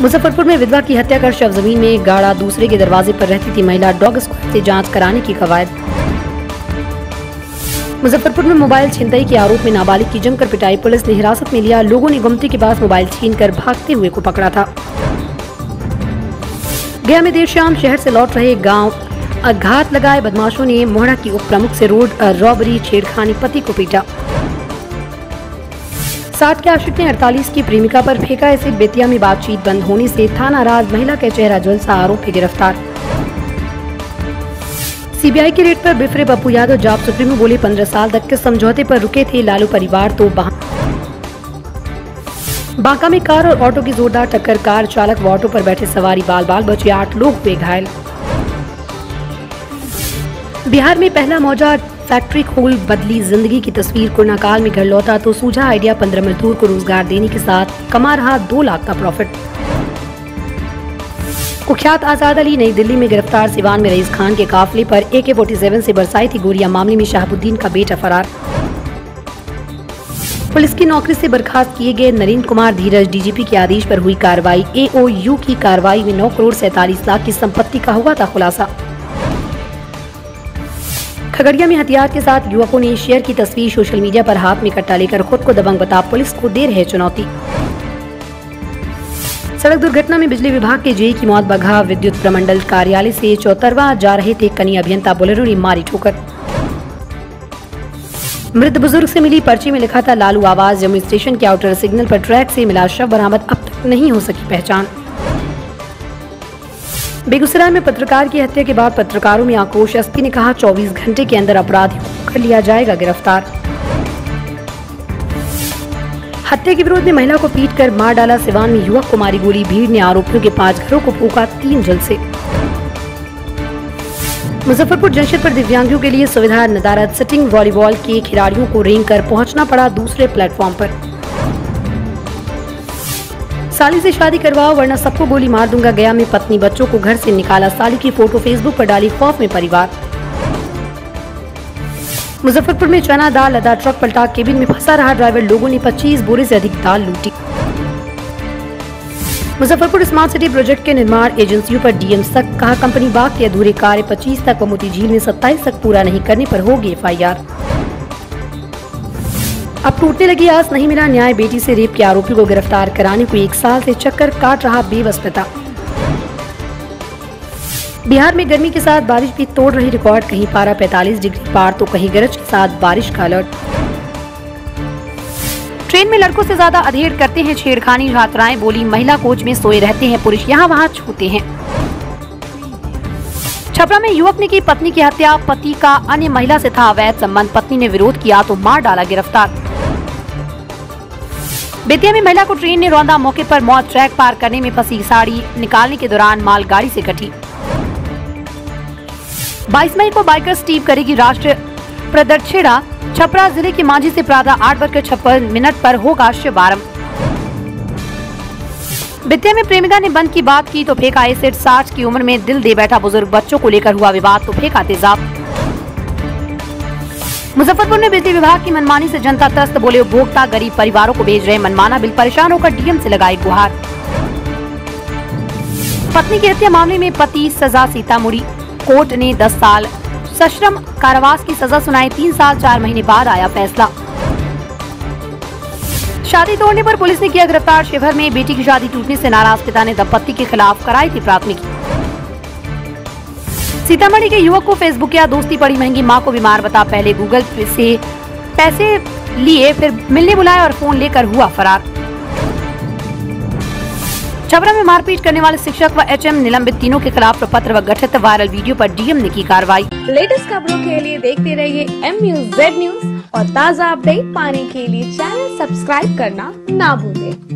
मुजफ्फरपुर में विधवा की हत्या कर शव ज़मीन में गाड़ा दूसरे के दरवाजे पर रहती थी महिला डॉग स्क्वाड से जाँच कराने की कवायद। मुजफ्फरपुर में मोबाइल छिनतई के आरोप में नाबालिग की जमकर पिटाई, पुलिस ने हिरासत में लिया लोगों ने गुमती के पास मोबाइल छीनकर भागते हुए को पकड़ा था। गया में देर शाम शहर से लौट रहे गाँव घात लगाए बदमाशों ने मोहड़ा की उप प्रमुख से रोड रॉबरी, छेड़खानी पति को पीटा। साठ के आशिक ने 48 की प्रेमिका पर फेंका। एसिड बेतिया में बातचीत बंद होने से थाना राज महिला के चेहरा झुलसा आरोपी गिरफ़्तार। सीबीआई की रेड पर बिफरे पप्पू यादव जॉब सुप्रीमो बोले 15 साल तक के समझौते पर रुके थे लालू परिवार तो बांका में कार और ऑटो की जोरदार टक्कर, कार चालक व ऑटो पर बैठे सवारी बाल बाल बचे, आठ लोग हुए घायल। बिहार में पहला मौजा फैक्ट्री खोल बदली, ज़िंदगी की तस्वीर कोरोना काल में घर लौटा तो सूझा आइडिया पंद्रह मजदूर को रोज़गार देने के साथ कमा रहा दो लाख का प्रॉफिट। कुख्यात आज़ाद अली नई दिल्ली में गिरफ़्तार सिवान में रईस खान के काफिले पर ए के फोर्टी सेवन ऐसी बरसाई थी गोरिया मामले में शहाबुद्दीन का बेटा फरार। पुलिस की नौकरी से बर्खास्त किए गए नरेंद्र कुमार धीरज, डीजीपी के आदेश पर हुई कार्रवाई, एओयू की कार्रवाई में 9 करोड़ सैतालीस लाख की संपत्ति का हुआ था खुलासा। खगड़िया में हथियार के साथ युवकों ने शेयर की तस्वीर सोशल मीडिया पर हाथ में कट्टा लेकर खुद को दबंग बता पुलिस को दे रहे चुनौती। सड़क दुर्घटना में बिजली विभाग के जेई की मौत बघा विद्युत प्रमंडल कार्यालय से चौतरवा जा रहे थे कनी अभियंता बोलेरो ने मारी ठोकर। मृत बुज़ुर्ग से मिली पर्ची में लिखा था, लालू आवाज़, जम्मू स्टेशन के आउटर सिग्नल पर ट्रैक से मिला शव बरामद, अब तक नहीं हो सकी पहचान। बेगूसराय में पत्रकार की हत्या के बाद पत्रकारों में आक्रोश। एसपी ने कहा 24 घंटे के अंदर अपराधी को कर लिया जाएगा गिरफ़्तार। हत्या के विरोध में महिला को पीट कर मार डाला सिवान में युवक को मारी गोली। भीड़ ने आरोपियों के पाँच घरों को फूका तीन जल से। मुजफ्फरपुर जंक्शन पर दिव्यांगों के लिए सुविधा नदारत सिटिंग वॉलीबॉल के खिलाड़ियों को रेंग कर पहुँचना पड़ा दूसरे प्लेटफॉर्म पर। साली से शादी करवाओ, वरना सबको गोली मार दूँगा। गया में पत्नी बच्चों को घर से निकाला। साली की फ़ोटो फेसबुक पर डाली खौफ में परिवार। मुजफ्फरपुर में चना दाल, लदा ट्रक पलटा। केबिन में फंसा रहा ड्राइवर। लोगों ने 25 बोरे से अधिक दाल लूटी। मुजफ्फरपुर स्मार्ट सिटी प्रोजेक्ट के निर्माण एजेंसियों पर डीएम तक कहा, कंपनी बाग के अधूरे कार्य 25 तक व मोती झील में 27 तक पूरा नहीं करने पर होगी एफआईआर। अब टूटने लगी आस, नहीं मिला न्याय। बेटी से रेप के आरोपी को गिरफ़्तार कराने को एक साल से चक्कर काट रहा बेबस पिता बिहार में गर्मी के साथ बारिश भी तोड़ रही रिकॉर्ड। कहीं पारा 45 डिग्री पार तो कहीं गरज के साथ बारिश का अलर्ट। ट्रेन में लड़कों से ज़्यादा अधेड़ करते हैं छेड़खानी छात्राएँ बोली, महिला कोच में सोए रहते हैं पुरुष, यहाँ वहाँ छूते हैं। छपरा में युवक ने की पत्नी की हत्या। पति का अन्य महिला से था अवैध संबंध। पत्नी ने विरोध किया तो मार डाला गिरफ़्तार। बेतिया में महिला को ट्रेन ने रौंदा मौके पर मौत, ट्रैक पार करने में फंसी साड़ी निकालने के दौरान माल गाड़ी से कटी। 22 मई को बाइकर्स टीम करेगी राष्ट्रीय प्रदर्शिड़ा छपरा ज़िले के मांझी से प्रातः आठ बजकर छप्पन मिनट पर होगा शुभारंभ बेतिया में प्रेमिका ने बंद की बात की तो फेंका एसिड साठ की उम्र में दिल दे बैठा बुज़ुर्ग, बच्चों को लेकर हुआ विवाद तो फेंका तेजाब। मुजफ्फरपुर में बिजली विभाग की मनमानी से जनता त्रस्त, बोले उपभोक्ता गरीब परिवारों को भेज रहे मनमाना बिल, परेशान होकर डीएम से लगाई गुहार। पत्नी की हत्या मामले में पति सजा सीतामुड़ी कोर्ट ने 10 साल सश्रम कारावास की सजा सुनाई, तीन साल चार महीने बाद आया फैसला। शादी तोड़ने पर पुलिस ने किया गिरफ़्तार, शिवहर में बेटी की शादी टूटने से नाराज़ पिता ने दंपत्ति के खिलाफ कराई थी प्राथमिकी। सीतामढ़ी के युवक को फेसबुक या दोस्ती पड़ी महँगी माँ को बीमार, बता पहले गूगल से पैसे लिए, फिर मिलने बुलाया और फ़ोन लेकर हुआ फरार। छबरा में मारपीट करने वाले शिक्षक व एचएम निलंबित तीनों के खिलाफ प्रपत्र व गठित वायरल वीडियो पर डीएम ने की कार्रवाई। लेटेस्ट खबरों के लिए देखते रहिए एम न्यूज़ जेड न्यूज़ और ताज़ा अपडेट पाने के लिए चैनल सब्सक्राइब करना ना भूलें।